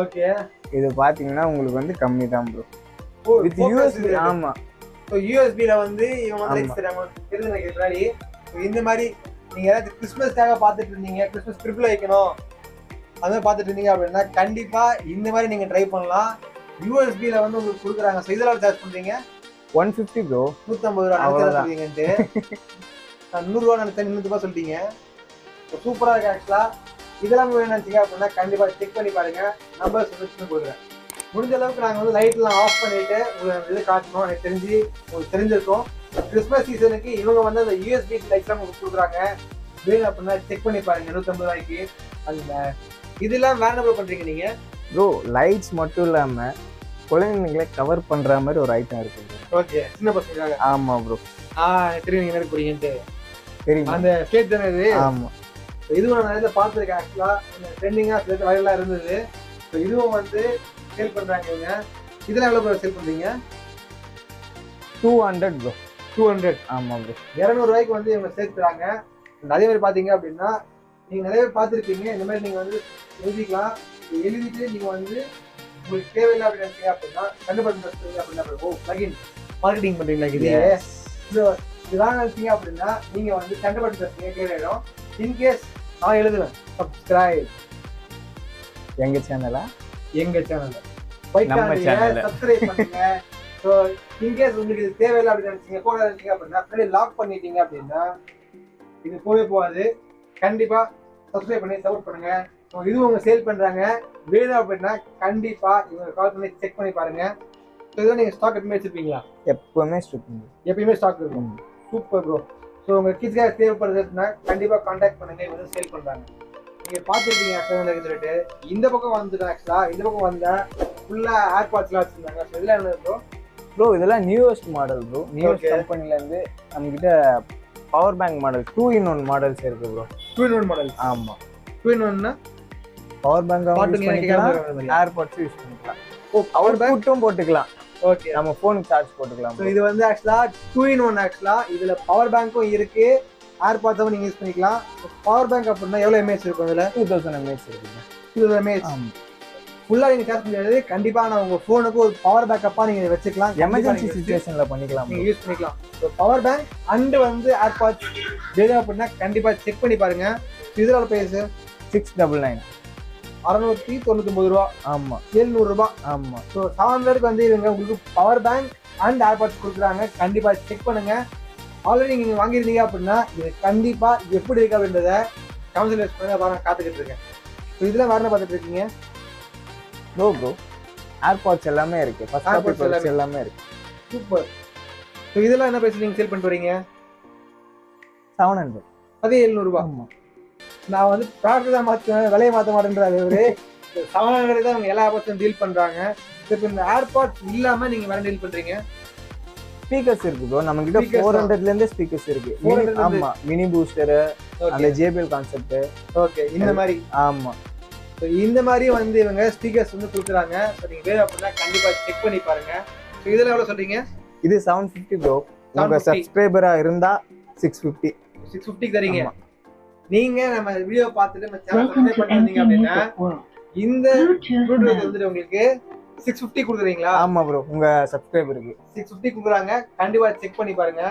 ஓகே இது பார்த்தீங்கன்னா உங்களுக்கு வந்து கம்மி தான் ப்ரோ வித் யூஎஸ்பி ஆமாம் ஸோ யூஎஸ்பியில் வந்து இவங்க வந்து முன்னாடி இந்த மாதிரி நீங்கள் ஏதாவது கிறிஸ்மஸ்க்காக பார்த்துட்டு இருந்தீங்க கிறிஸ்மஸ் ட்ரிப்பில் வைக்கணும் அது மாதிரி பார்த்துட்டு இருந்தீங்க அப்படின்னா கண்டிப்பாக இந்த மாதிரி நீங்கள் ட்ரை பண்ணலாம். யூஎஸ்பியில் வந்து உங்களுக்கு கொடுக்குறாங்க. ஸோ இதெல்லாம் சார்ஜ் பண்ணுறீங்க ஒன் ஃபிஃப்டி ப்ரோ நூற்றம்பது ரூபா. சொல்றீங்கன்ட்டு. நான் நூறுரூவா நினைச்சேன் முந்நூறு ரூபாய் சொல்லிட்டீங்க சூப்பராக இருக்கு ஆக்சுவலாக இதெல்லாம் வேணும் நினச்சிங்க அப்படின்னா கண்டிப்பாக செக் பண்ணி பாருங்க. நம்பர் சொல்லிட்டு கொடுக்குறேன். முடிஞ்ச அளவுக்கு நாங்கள் வந்து லைட்லாம் ஆஃப் பண்ணிட்டு உங்களுக்கு இது காட்டணும். எனக்கு தெரிஞ்சு உங்களுக்கு தெரிஞ்சிருக்கும். கிறிஸ்மஸ் சீசனுக்கு இவங்க வந்து அந்த யூஎஸ்பி லைட்ஸ்லாம் உங்களுக்கு கொடுக்குறாங்க. வேணும் அப்படின்னா செக் பண்ணி பாருங்க நூற்றம்பது ரூபாய்க்கு. அந்த இதெல்லாம் என்ன பண்ணுறீங்க நீங்கள் ப்ரோ லைட்ஸ் மட்டும் இல்லாமல் குழந்தைங்களை கவர் பண்ணுற மாதிரி ஒரு ஐட்டம் இருக்கு bro. ஓகே சின்ன பசங்களுக்காக. ஆமாம் ப்ரோ ஆ நீங்கள் என்ன போறீங்கன்ட்டு. தெரியுமா? அந்த ஸ்டேட் தானே இது? ஆமாம் இதுவும் நான் நிறைய பார்த்துருக்கேன் ஆக்சுவலாக ட்ரெண்டிங்காக சில வைரலாக இருந்தது. ஸோ இதுவும் வந்து சேல் பண்ணுறாங்க இவங்க. இதெல்லாம் எவ்வளோ சேல் பண்ணுறீங்க two hundred bro two hundred ஆமாம் ப்ரோ இரநூறுவாய்க்கு வந்து இவங்க சேர்த்துறாங்க. அதே மாதிரி பார்த்தீங்க அப்படின்னா நீங்கள் நிறைய பேர் பார்த்துருப்பீங்க. இந்த மாதிரி நீங்கள் வந்து எழுதிக்கலாம். எழுதிட்டு நீங்கள் வந்து உங்களுக்கு தேவையில்லை அப்படின்னு அப்படின்னா கண்டுபிடிச்சு அப்படின்னா ஓ பிளகின் மார்க்கெட்டிங் பண்ணுறீங்களா இது இதெல்லாம் நினைச்சீங்க அப்படின்னா நீங்கள் வந்து கண்டுபிடிச்சு கிளியர் ஆகிடும் இன்கேஸ் நான் எழுதுவேன். சப்ஸ்கிரைப் எங்கள் சேனலா எங்க சேனல்ல நம்ம channel. ல. சப்ஸ்கிரைப் பண்ணுங்க ஸோ இன்கேஸ் உங்களுக்கு இது தேவையில்லை அப்படின்னு நினைச்சீங்க போட நினைச்சீங்க அப்படின்னா அப்படியே லாக் பண்ணிட்டீங்க அப்படின்னா இது போவே போகாது. கண்டிப்பா சப்ஸ்கிரைப் பண்ணி சப்போர்ட் பண்ணுங்க. ஸோ இது உங்க சேல் பண்றாங்க. வேணும் அப்படின்னா கண்டிப்பா இவங்க கால் பண்ணி செக் பண்ணி பாருங்க. இதெல்லாம் நீங்க ஸ்டாக் எப்பவுமே வச்சிருப்பீங்களா? எப்பவுமே எப்பயுமே ஸ்டாக் இருக்கும். சூப்பர் ப்ரோ ஸோ உங்க கிட்ஸ்க்காக தேவைப்படுறதுன்னா கண்டிப்பா காண்டாக்ட் பண்ணுங்க. இவங்க வந்து சேல் பண்றாங்க. நீங்க பார்த்துருப்பீங்க ஆக்சுவலாக சொல்லிட்டு. இந்த பக்கம் வந்துட்டேன் ஆக்சுவலா இந்த பக்கம் வந்தேன். ஃபுல்லா ஏர்பாட்ஸ்லாம் வச்சிருந்தாங்க. ஸோ இதெல்லாம் என்ன ப்ரோ ப்ரோ இதெல்லாம் நியூவஸ்ட் மாடல் ப்ரோ நியூவஸ்ட். கம்பெனிலேருந்து நம்மக்கிட்ட power bank model two in one models இருக்கு bro two in one model ஆமாம் டூ இன் ஒன்னா பவர் பேங்க் யூஸ் பண்ணிக்கலாம். ஏர்பாட்ஸ் யூஸ் பண்ணிக்கலாம். ஓ பவர் பேங்க் அவுட்புட்டும் போட்டுக்கலாம். ஓகே நம்ம ஃபோனுக்கு சார்ஜ் போட்டுக்கலாம் ஸோ இது வந்து ஆக்சுவலா டூ இன் ஒன் ஆக்சுவலா இதுல பவர் பேங்க்கும் இருக்கு. ஏர்பாட்ஸும் நீங்க யூஸ் பண்ணிக்கலாம். பவர் பேங்க் அப்படின்னா எவ்வளவு எம்ஏஹெச் இருக்கும் இதுல? டூ தௌசண்ட் எம்ஏஹெச் இருக்குங்க இருபது எம்ஏஹெச் ஆமாம் ஃபுல்லா நீங்க சார்ஜ் முடியாது. கண்டிப்பா நான் உங்க போனுக்கு ஒரு பவர் பேக்கப்பா நீங்க இதை வச்சுக்கலாம். எமர்ஜென்சி சுச்சுவேஷனில் பண்ணிக்கலாம் நீங்க யூஸ் பண்ணிக்கலாம். ஸோ பவர் பேங்க் அண்ட் வந்து ஏர்பாட்ஸ் வேணும் அப்படின்னா கண்டிப்பா செக் பண்ணி பாருங்க. இதோட பிரைஸ் சிக்ஸ் டபுள் நைன் அறுநூத்தி தொண்ணூத்தி ரூபா. ஆமாம் எழுநூறு ரூபாய் ஆமாம் ஸோ செவன் ஹண்ட்ரட்க்கு வந்து இவங்க உங்களுக்கு பவர் பேங்க் அண்ட் ஏர்பாட்ஸ் கொடுக்குறாங்க. கண்டிப்பா செக் பண்ணுங்க. ஆல்ரெடி நீங்க வாங்கியிருந்தீங்க அப்படின்னா இது கண்டிப்பா எப்படி இருக்கு அப்படின்றத யூஸ் பண்ணுங்க பாருங்க காத்துக்கிட்டு இருக்கேன். ஸோ இதெல்லாம் வேற பார்த்துட்டு இருக்கீங்க? ப்ரோ ப்ரோ ஏர்பாட்ஸ் எல்லாமே இருக்கு. ஃபர்ஸ்ட் AirPods எல்லாமே. எல்லாமே இருக்கு. சூப்பர் ஸோ இதெல்லாம் என்ன பேசி நீங்க சேல் பண்ணிட்டு வரீங்க? செவன் ஹண்ட்ரட் அதே எழுநூறுபா ஆமாம் நான் வந்து ப்ராடக்ட் தான் மாற்றுவேன் விலையை மாற்ற மாட்டேன்றாரு இவரு. செவன் ஹண்ட்ரட் தான் அவங்க எல்லா ஏர்பாட்ஸும் டீல் பண்றாங்க. இப்போ இந்த ஏர்பாட்ஸ் இல்லாம நீங்க வேற டீல் பண்றீங்க? ஸ்பீக்கர்ஸ் இருக்கு ப்ரோ நம்ம கிட்ட ஃபோர். ஹண்ட்ரட்ல இருந்தே ஸ்பீக்கர்ஸ் இருக்கு. 400 Mini- ல இருந்து. ஆமா மினி பூஸ்டர் அந்த ஜேபிஎல் கான்செப்ட் ஓகே இந்த மாதிரி. ஆமா. இந்த மாதிரி வந்து இவங்க ஸ்பீக்கர்ஸ் வந்து கொடுக்குறாங்க. ஸோ நீங்க வேணும் அப்படின்னா கண்டிப்பா செக் பண்ணி பாருங்க. ஸோ இதெல்லாம் எவ்வளவு சொல்றீங்க? இது செவன் ஃபிஃப்டி ப்ரோ உங்க 750. சப்ஸ்கிரைபரா இருந்தா சிக்ஸ் ஃபிஃப்டி சிக்ஸ் ஃபிஃப்டிக்கு தரீங்க. நீங்க நம்ம வீடியோ பார்த்துட்டு நம்ம சேனல் சப்ஸ்கிரைப் பண்ணிருந்தீங்க அப்படின்னா இந்த ப்ளூடூத் வந்துட்டு உங்களுக்கு சிக்ஸ் ஃபிஃப்டி கொடுக்குறீங்களா? ஆமா ப்ரோ உங்க சப்ஸ்கிரைபருக்கு சிக்ஸ் ஃபிஃப்டி கொடுக்குறாங்க. கண்டிப்பா செக் பண்ணி பாருங்க.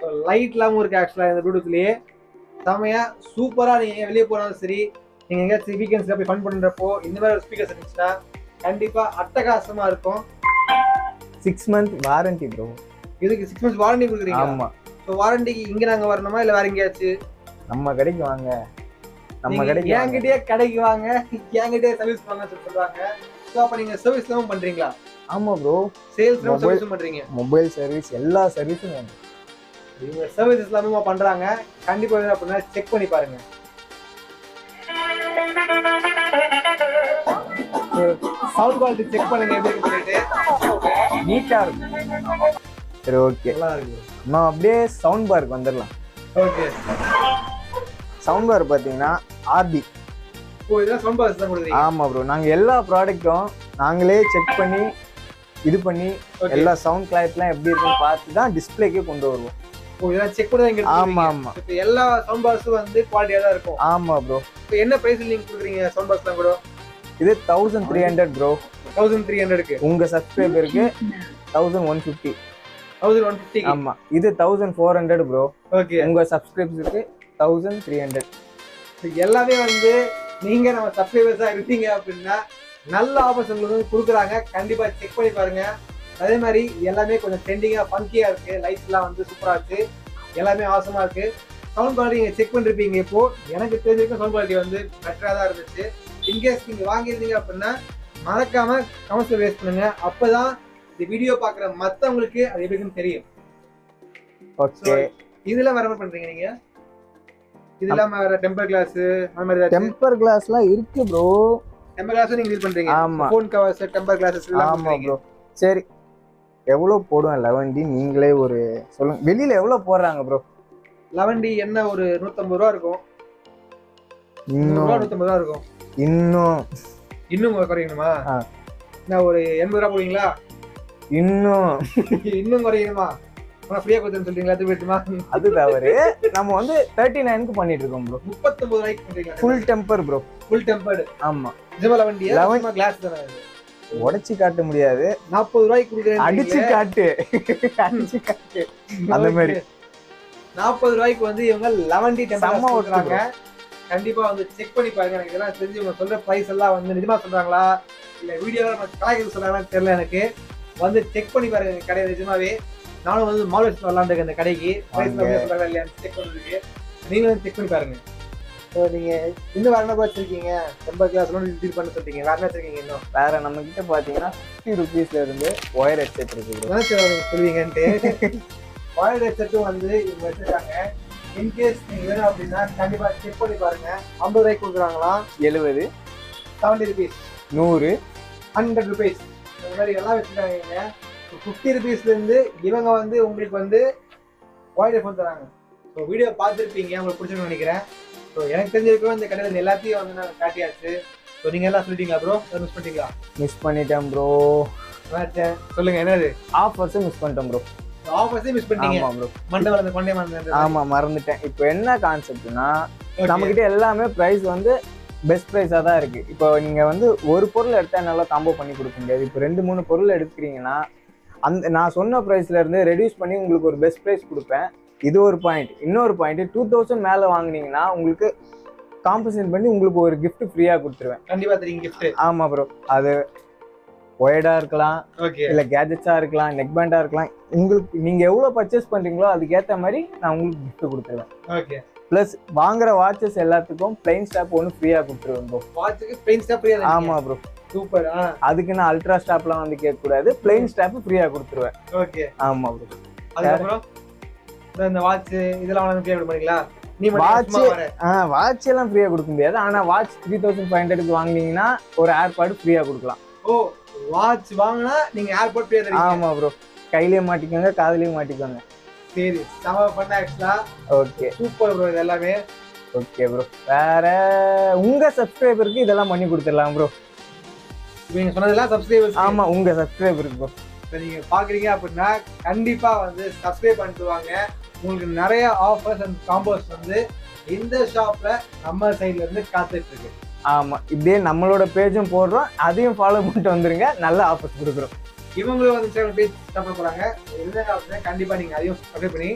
ஸோ லைட்லாமும் இருக்கு ஆக்சுவலாக இந்த ப்ளூடூத்லயே செமையா சூப்பரா நீங்க வெளியே போனாலும் சரி நீங்க எங்கேயாச்சும் வீக்கெண்ட்ஸ்ல போய் ஃபன் பண்றப்போ இந்த மாதிரி ஒரு ஸ்பீக்கர்ஸ் இருந்துச்சுன்னா கண்டிப்பா அட்டகாசமா இருக்கும். சிக்ஸ் மந்த் வாரண்டி ப்ரோ இதுக்கு சிக்ஸ் மந்த்ஸ் வாரண்டி கொடுக்குறீங்க ஆமா. ஸோ வாரண்டிக்கு இங்க நாங்க வரணுமா? இல்ல வேற எங்கேயாச்சும் நம்ம கடைக்கு வாங்க. நம்ம கடைக்கு. என்கிட்டயே கடைக்கு வாங்க. என்கிட்டயே சர்வீஸ் பண்ண சொல்றாங்க ஸோ அப்ப நீங்க சர்வீஸ் தான் பண்றீங்களா? ஆமா ப்ரோ சேல்ஸ் சர்வீஸும் பண்றீங்க. மொபைல் சர்வீஸ் எல்லா சர்வீஸும் வேணும். இவங்க சர்வீசஸ் எல்லாமே பண்றாங்க. கண்டிப்பா வேணும் அப்படின்னா செக் பண்ணி பாருங்க. சவுண்ட் குவாலிட்டி செக் பண்ணுங்க எப்படி சொல்லிட்டு. நீட்டா இருக்கும். சரி ஓகே நல்லா இருக்கு. நம்ம அப்படியே சவுண்ட் பார்க்கு வந்துடலாம். ஓகே சவுண்ட் பார் பார்த்தீங்கன்னா ஆர்டி ஓ இதெல்லாம் சவுண்ட் பாக்ஸ் தான் கொடுக்குறீங்க. ஆமா ப்ரோ நாங்க எல்லா ப்ராடக்ட்டும் நாங்களே செக் பண்ணி இது பண்ணி. எல்லா சவுண்ட் கிளாரிட்டிலாம் எப்படி இருக்குன்னு பார்த்து தான் டிஸ்பிளேக்கே கொண்டு வருவோம். செக் பண்ணி ஆமா ஆமா. இப்போ எல்லா சவுண்ட் பாக்ஸும் வந்து குவாலிட்டியா தான் இருக்கும். ஆமா ப்ரோ இப்போ என்ன பிரைஸ் நீங்க கொடுக்குறீங்க சவுண்ட் பாக்ஸ்லாம் கூட இது thousand three hundred bro thousand three ஹண்ட்ரடுக்கு உங்க சப்ஸ்கிரைபருக்கு thousand one fifty thousand one fifty ஆமா. இது thousand four hundred bro okay உங்க சப்ஸ்கிரைபருக்கு தௌசண்ட் த்ரீ ஹண்ட்ரட் எல்லாமே வந்து நீங்க நம்ம சப்ஸ்கிரைபர்ஸா இருக்கீங்க அப்படின்னா நல்ல ஆஃபர்ஸ் உங்களுக்கு கொடுக்குறாங்க. கண்டிப்பா செக் பண்ணி பாருங்க. அதே மாதிரி இது எல்லாமே கொஞ்சம் ட்ரெண்டிங்கா ஃபங்கியா இருக்கு. லைட்ஸ் எல்லாம் வந்து சூப்பரா இருக்கு. எல்லாமே ஆசமா இருக்கு. சவுண்ட் குவாலிட்டி நீங்க செக் பண்ணிருப்பீங்க இப்போ. எனக்கு தெரிஞ்சிருக்க சவுண்ட் குவாலிட்டி வந்து பெட்டரா தான் இருந்துச்சு. இன்கேஸ் நீங்க வாங்கியிருந்தீங்க அப்படின்னா மறக்காம கமெண்ட்ஸ்ல வேஸ்ட் பண்ணுங்க. அப்பதான் இந்த வீடியோ பாக்குற மத்தவங்களுக்கு அது எப்படி இருக்குன்னு தெரியும் ஓகே இதுல வேற என்ன பண்றீங்க நீங்க? இது இல்லாம வேற டெம்பர் கிளாஸ் அந்த மாதிரி டெம்பர் கிளாஸ்லாம் இருக்கு ப்ரோ டெம்பர் கிளாஸும் நீங்க டீல் பண்றீங்க. ஆமா. ஃபோன் கவர்ஸ் டெம்பர் கிளாஸஸ் எல்லாம் ஆமா ப்ரோ சரி. எவ்வளவு போடுவேன்? லெவன் டி நீங்களே ஒரு சொல்லுங்க. வெளியில எவ்வளவு போடுறாங்க ப்ரோ லெவன் டி என்ன ஒரு நூத்தம்பது ரூபா இருக்கும். இன்னும். நூத்தம்பது ரூபா இருக்கும். இன்னும். இன்னும் குறையணுமா. என்ன ஒரு எண்பது ரூபா போடுவீங்களா? இன்னும். [LAUGHS] இன்னும் குறையணுமா? ஃப்ரீயா கொடுத்துன்னு சொல்றீங்களா? அது போயிட்டுமா அது தவறு நம்ம வந்து தேர்ட்டி நைனுக்கு பண்ணிட்டு இருக்கோம் ப்ரோ முப்பத்தொன்பது ரூபாய்க்கு பண்றீங்க full temper bro full tempered ஆமா. நிஜமா லெவன் டி 11 கிளாஸ் தானே உடைச்சு காட்ட முடியாது. நாற்பது ரூபாய்க்கு கொடுக்குறேன் அடிச்சு காட்டு. அடிச்சு [LAUGHS] காட்டு. அந்த மாதிரி. நாற்பது ரூபாய்க்கு வந்து இவங்க லெவன் டி செம்ம டெம்பர் ஒர்த்து கொடுக்குறாங்க கண்டிப்பா வந்து செக் பண்ணி பாருங்க. எனக்கு இதெல்லாம் தெரிஞ்சு இவங்க சொல்ற பிரைஸ் எல்லாம் வந்து நிஜமா சொல்றாங்களா? இல்ல வீடியோல நம்ம கலாய்க்கு சொல்றாங்களான்னு தெரியல எனக்கு. வந்து செக் பண்ணி பாருங்க கடையை நிஜமாவே. நானும் வந்து மாலட்ஸ் வரலான்னு இருக்கேன் இந்த கடைக்கு. சொல்றாங்களா இல்லையா செக் நீங்களும் பண்ணி பாருங்க. ஸோ நீங்க இன்னும் வேற என்ன வச்சிருக்கீங்க? டெம்பர் கிளாஸ் டீல் பண்ண சொல்றீங்க வேற என்ன வச்சிருக்கீங்க இன்னும்? வேற நம்ம கிட்ட பாத்தீங்கன்னா ஃபிஃப்டி ருபீஸ்ல இருந்து ஒயர் ஹெட்செட் இருக்கு ப்ரோ நினைச்சு நீங்க சொல்லுவீங்கன்ட்டு? ஆயில் ஹெட்செட்டும் வந்து இவங்க வச்சிருக்காங்க. இன்கேஸ் நீங்க வேணும் அப்படின்னா கண்டிப்பா செக் பண்ணி பாருங்க. ஐம்பது ரூபாய்க்கு கொடுக்குறாங்களா? எழுபது செவன்டி ருபீஸ் நூறு. ஹண்ட்ரட் ருபீஸ் இந்த மாதிரி எல்லாம் வச்சிருக்காங்க ஃபிஃப்டி ருபீஸ்ல இருந்து இவங்க வந்து உங்களுக்கு வந்து ஆயில் ஃபோன் தராங்க. ஸோ வீடியோ பார்த்துருப்பீங்க உங்களுக்கு பிடிச்சிருக்குன்னு நினைக்கிறேன். ஸோ எனக்கு தெரிஞ்சிருக்கோம் இந்த கடையில் எல்லாத்தையும் வந்து நான் காட்டியாச்சு. ஸோ நீங்க எல்லாம் சொல்லிட்டீங்களா ப்ரோ மிஸ் பண்ணிட்டீங்களா? மிஸ் பண்ணிட்டேன் ப்ரோ. சொல்லுங்க என்னது? ஆஃபர்ஸும் மிஸ் பண்ணிட்டேன் ப்ரோ ஆஃபர்ஸே மிஸ் பண்ணிட்டீங்க. ஆமா ப்ரோ மண்டை வளர்ந்து கொண்டே மறந்து ஆமா மறந்துட்டேன். இப்போ என்ன கான்செப்ட்னா நம்ம கிட்ட எல்லாமே பிரைஸ் வந்து பெஸ்ட் ப்ரைஸாக தான் இருக்கு. இப்போ நீங்க வந்து ஒரு பொருள் எடுத்தா என்னால காம்போ பண்ணி கொடுக்க முடியாது. இப்போ ரெண்டு மூணு பொருள் எடுக்கிறீங்கன்னா அந்த நான் சொன்ன ப்ரைஸ்ல இருந்து ரெடியூஸ் பண்ணி உங்களுக்கு ஒரு பெஸ்ட் ப்ரைஸ் கொடுப்பேன். இது ஒரு பாயிண்ட் இன்னொரு பாயிண்ட் டூ தௌசண்ட் மேலே வாங்குனீங்கன்னா உங்களுக்கு காம்பன்சேட் பண்ணி உங்களுக்கு ஒரு gift ஃப்ரீயாக கொடுத்துருவேன். கண்டிப்பா தெரியும் கிஃப்ட் ஆமா ப்ரோ அது ஒயர்டா இருக்கலாம் இல்ல கேஜெட்ஸா இருக்கலாம் நெக் பேண்டா இருக்கலாம். உங்களுக்கு நீங்க எவ்வளவு பர்ச்சேஸ் பண்றீங்களோ அதுக்கேத்த மாதிரி நான் உங்களுக்கு gift கொடுத்துருவேன். ஓகே ப்ளஸ் வாங்குற வாட்சஸ் எல்லாத்துக்கும் பிளைன் ஸ்டாப் ஒன்று ஃப்ரீயா கொடுத்துருவேன் ப்ரோ வாட்சுக்கு பெயின் ஸ்டாப் ஃப்ரீயா ஆமா ப்ரோ சூப்பர் அதுக்கு நான் அல்ட்ரா ஸ்டாப்லாம் வந்து கேட்க கூடாது பிளைன் ஸ்டாப் ஃப்ரீயா கொடுத்துருவேன். ஓகே ஆமா ப்ரோ அதுக்கப்புறம்? இந்த- வாட்ச் இதெல்லாம் வந்து ஃப்ரீயா கொடுப்பீங்களா நீ ஆ வாட்ச் எல்லாம் ஃப்ரீயா கொடுக்க முடியாது. ஆனா வாட்ச் த்ரீ தௌசண்ட் ஃபைவ் ஹண்ட்ரடுக்கு வாங்குனீங்கன்னா ஒரு ஏர்பாடு ஃப்ரீயா கொடுக்கலாம். ஓ வாட்ச் வாங்கினா நீங்க ஏர்போர்ட் ஃப்ரீயா ஆமா ப்ரோ கையிலயே மாட்டிக்கோங்க காதுலயும் மாட்டிக்கோங்க. சரி செம பண்ண ஆக்சுவலா ஓகே சூப்பர் ப்ரோ இது எல்லாமே. ஓகே ப்ரோ வேற உங்க சப்ஸ்கிரைபருக்கு இதெல்லாம் பண்ணி கொடுத்துடலாம் ப்ரோ இப்போ நீங்க சொன்னதெல்லாம் சப்ஸ்கிரைபர்ஸ் ஆமா உங்க சப்ஸ்கிரைபருக்கு ப்ரோ இப்போ நீங்க பாக்குறீங்க அப்படின்னா கண்டிப்பா வந்து சப்ஸ்கிரைப் பண்ணிட்டு வாங்க. உங்களுக்கு நிறைய ஆஃபர்ஸ் அண்ட் காம்போஸ் வந்து இந்த ஷாப்ல நம்ம சைடுல இருந்து காத்துட்டு இருக்கு. ஆமா இப்படியே நம்மளோட பேஜும் போடுறோம் அதையும் ஃபாலோ பண்ணிட்டு வந்துருங்க நல்ல ஆஃபர்ஸ் கொடுக்குறோம். இவங்களும் வந்து இன்ஸ்டாகிராம் பேஜ் ஸ்டார்ட் போறாங்க இருந்தாங்க அப்படின்னா கண்டிப்பா நீங்க அதையும் சப்ஸ்கிரைப் பண்ணி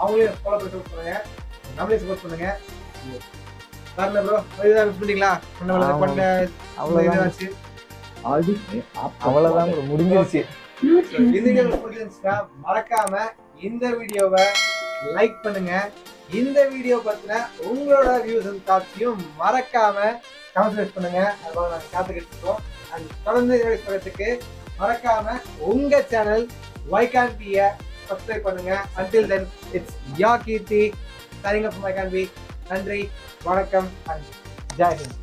அவங்களையும் ஃபாலோ பண்ணி support பண்ணுங்க. நம்மளையும் சப்போர்ட் பண்ணுங்க. வரல ப்ரோ இதுதான் மிஸ் பண்ண அவ்வளவுதான் இதாச்சு. அவ்வளவுதான் முடிஞ்சிருச்சு. உங்களுக்கு பிடிச்சிருந்துச்சுன்னா மறக்காம இந்த வீடியோவை லைக் பண்ணுங்க. இந்த வீடியோ பத்தின உங்களோட வியூஸ் அண்ட் தாட்ஸையும் மறக்காம கமெண்ட் பண்ணுங்க. அதுதான் நாங்கள் காத்துக்கிட்டு இருக்கோம் அண்ட் தொடர்ந்து பண்றதுக்கு மறக்காம உங்க சேனல் வைகான் பிய சப்ஸ்கிரைப் பண்ணுங்க. Until then it's your Keerthi. சரிங்க வைகான் பி நன்றி வணக்கம் அண்ட் ஜெய் ஹிந்த்.